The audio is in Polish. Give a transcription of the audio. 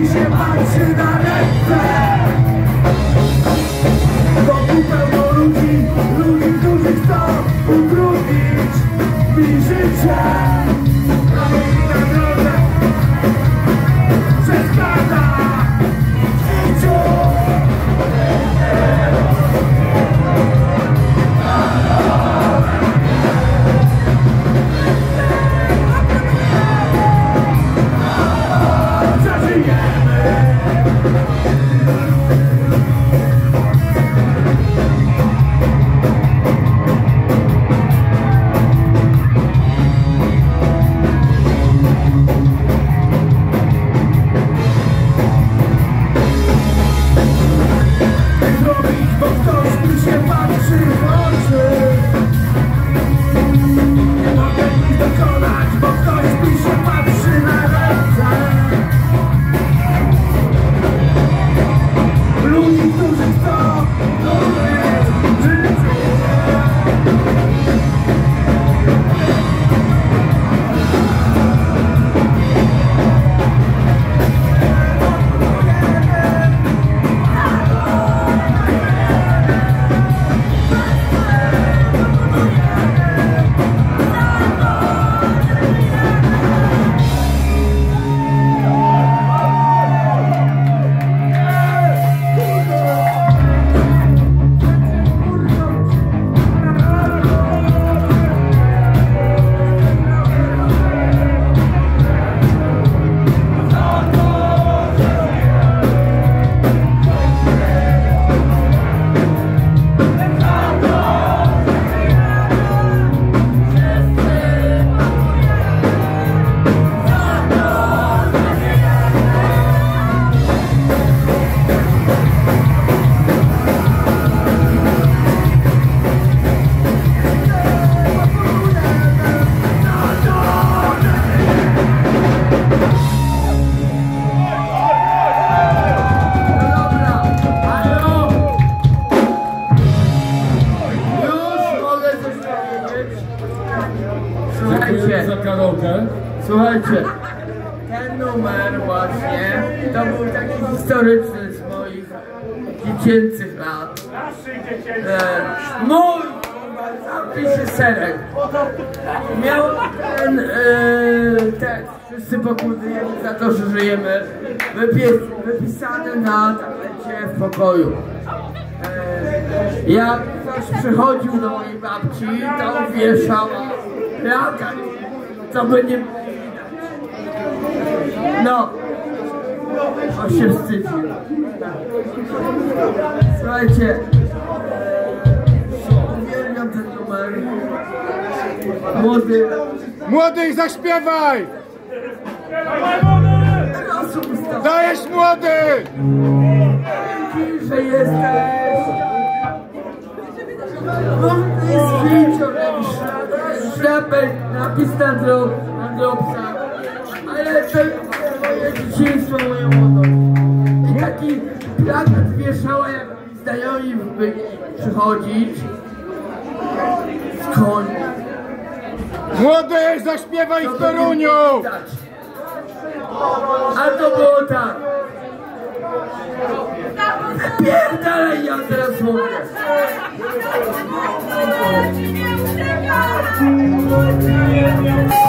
mi się patrzy na ręce. Za karaoke. Słuchajcie, ten numer właśnie to był taki historyczny z moich dziecięcych lat. E, mój! Zamknij się serek. Miał ten e, tekst, wszyscy pokłóceni za to, że żyjemy, wypis, wypisany na tablecie w pokoju. Jak ktoś przychodził do mojej babci, to wieszała plakat, co by nie było widać. No, o się wstydził. Słuchajcie, uwielbiam ten numer. Młody, Młody, zaśpiewaj! Dajesz młody! Że jesteś. Mądry z szlapek, napis na drog, na drobca. Ale to moje dzieciństwo, moja młodość. I taki plakat wieszała, jak znajomi byli przychodzić. Skąd? Młody, zaśpiewaj w Toruniu! A to było tak. Pierdalej ja teraz mówię! Nie, nie, nie, nie.